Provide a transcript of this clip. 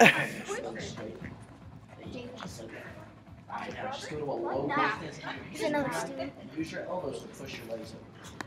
Alright, now just go to a low distance. Here's another student. Use your elbows to push your legs over.